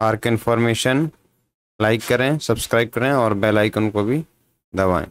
Arc information like करें subscribe करें और बेल आइकन को भी दबाएँ।